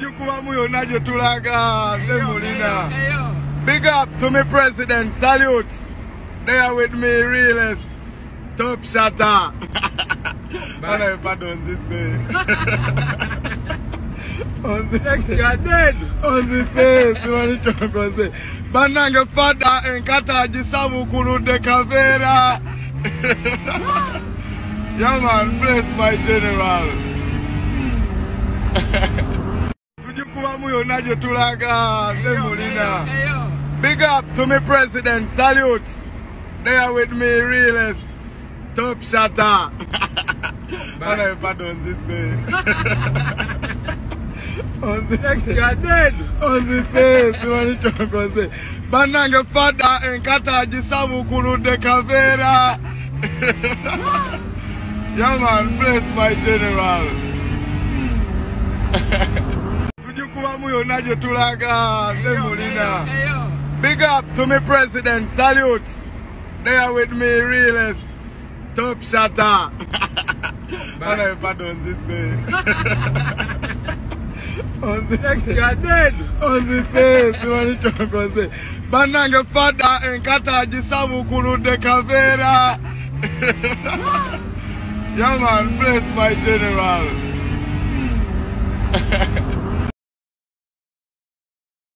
tujikuba muyona gye tulaga nze big up to me president salute. There with me realist top shatter. Bana pardon nzise onzise simanyi kyokoze bannange fada enkata agisabukuludde kaveera yaman bless my general yonna tulaga nze big up to me president salute. They are with me realist top shatter. Bana pardon nzise onzise simanyi kyokoze bannange fada enkata agisabukuludde kaveera yaman bless my general tugikubamu yonna gye tulaga nze mulina. big up to me president salute. They are with me realist top shatter. Bana pardon nzise onzise simanyi kyokoze bannange fada enkata agisabukuludde kaveera yaman bless my general